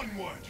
Onward!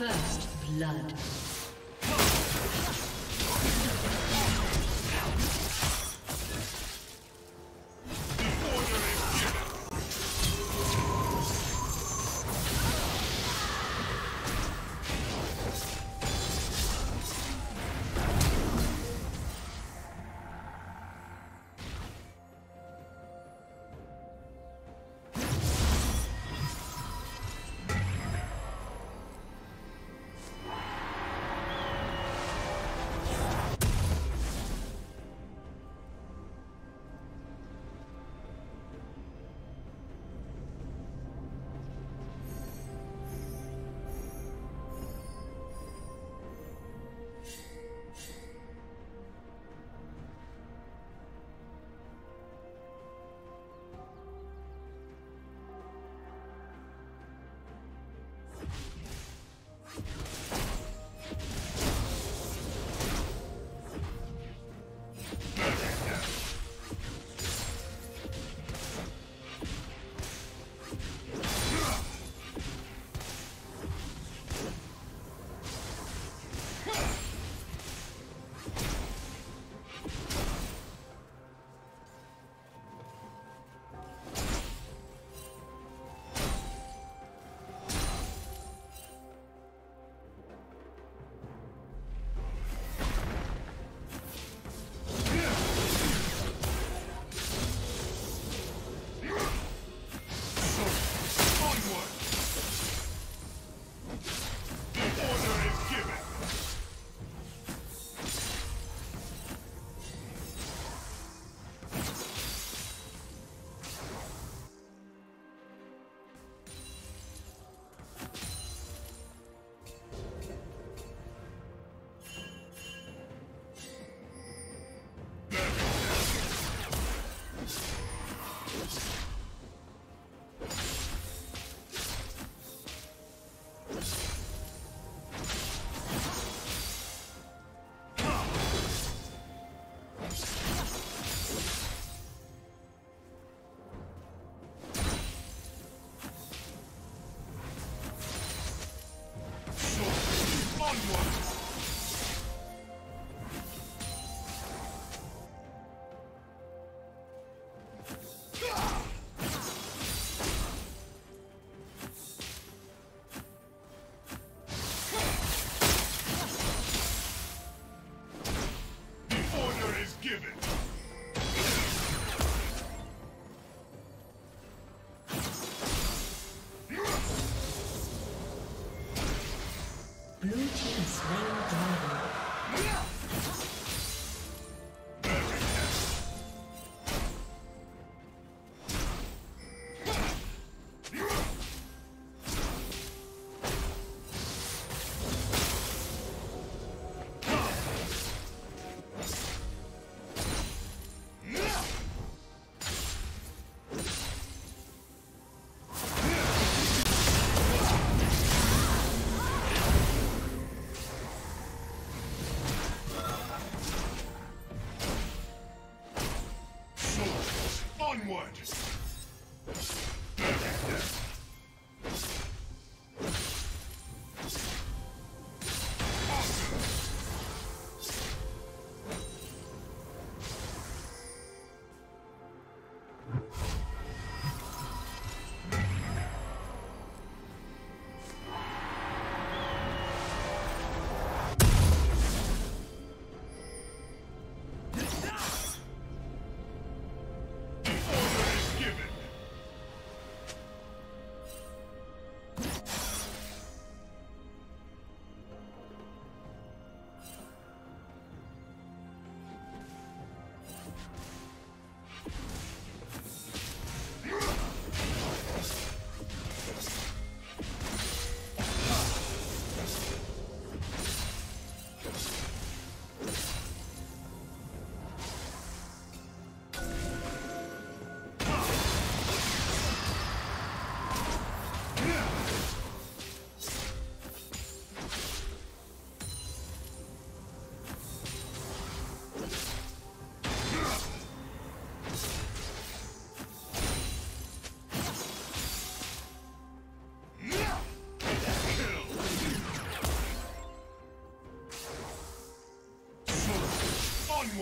First blood.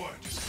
Lord.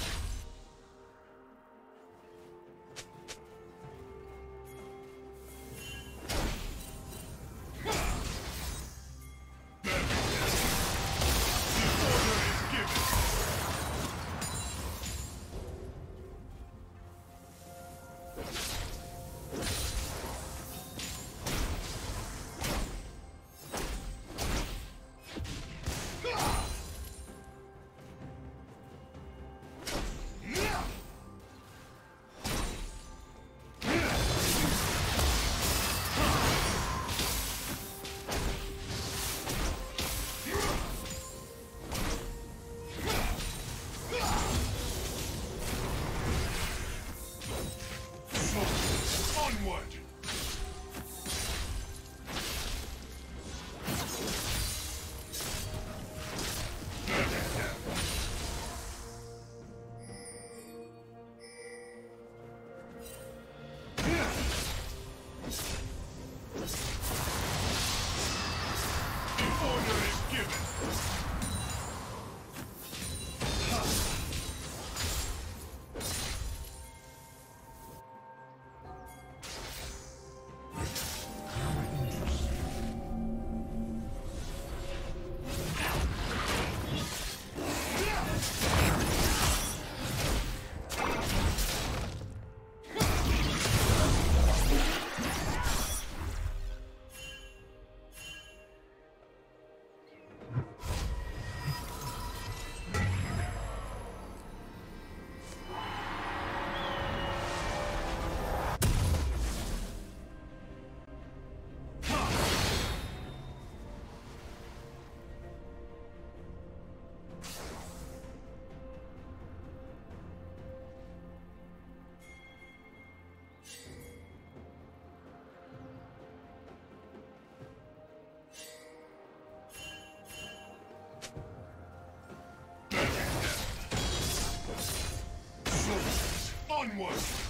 Onward!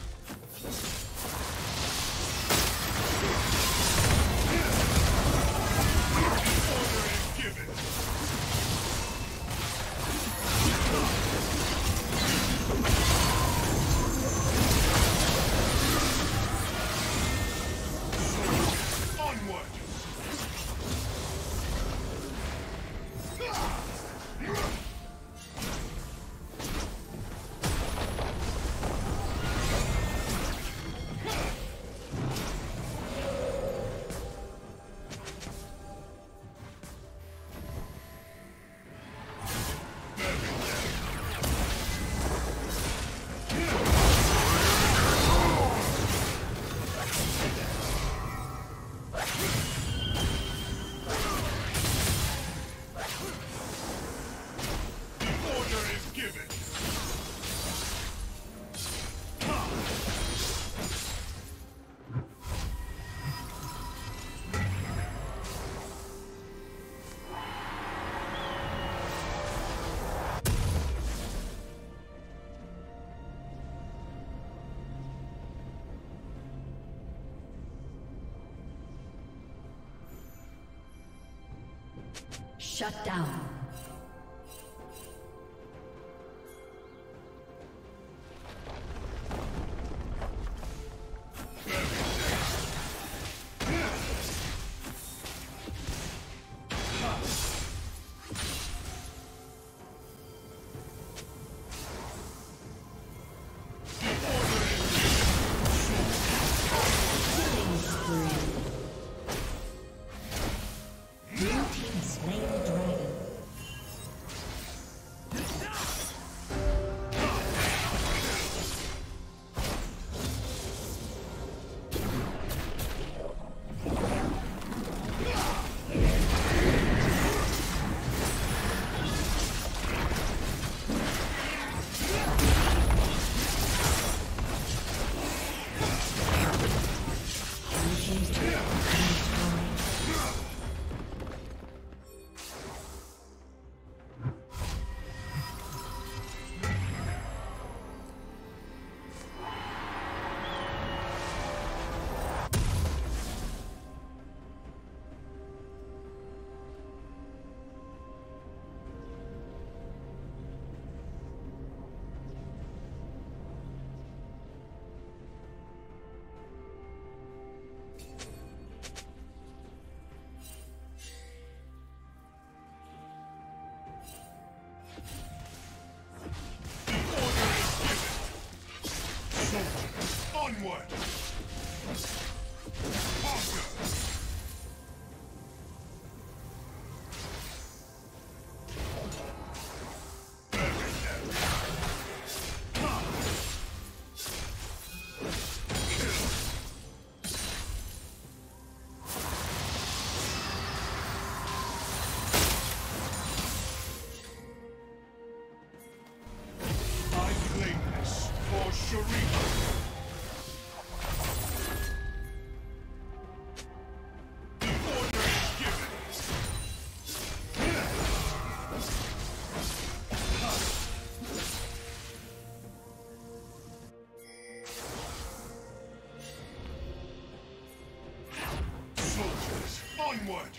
Shut down. soldiers, onward! what?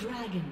Dragon.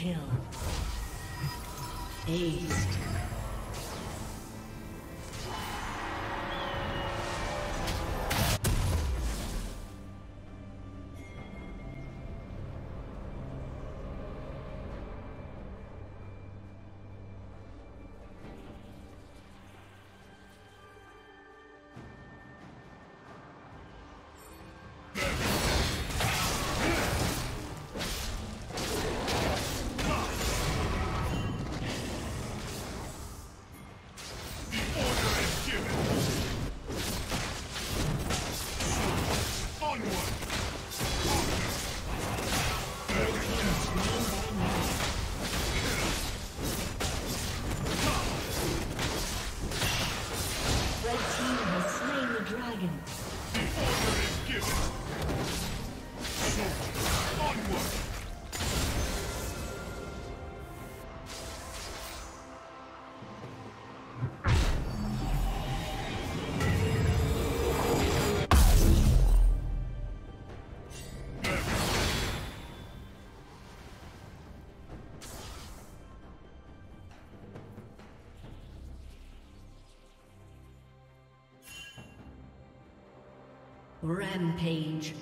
Kill. Aced. Rampage.